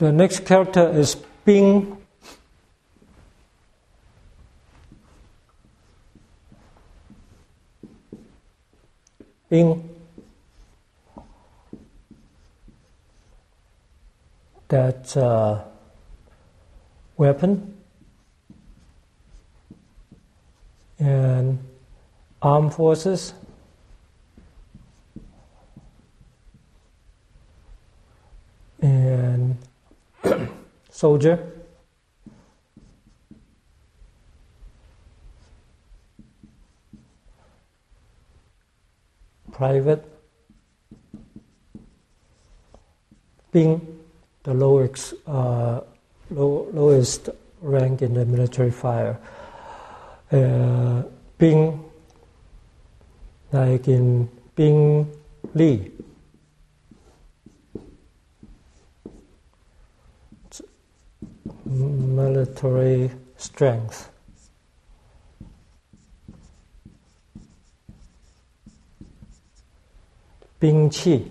The next character is Bing. Bing. That's a weapon and armed forces and soldier. Private. Being the lowest uh, low, lowest rank in the military fire. Uh, Bing like in Bing li military strength. Bing qi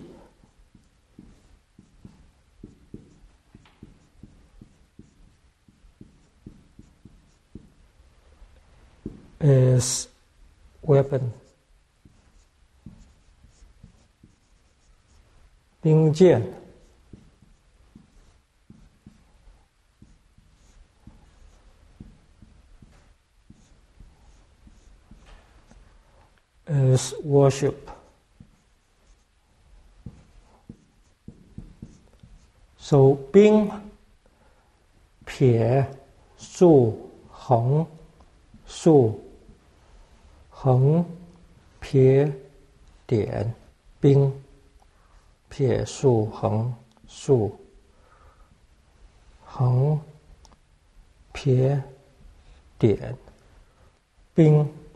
is weapon. 兵剑 is worship. So Bing, Pie, Su, Heng, Su, Heng, Pie, Dian, Bing, Pie, Su, Heng, Su, Heng, Pie, Dian, Bing.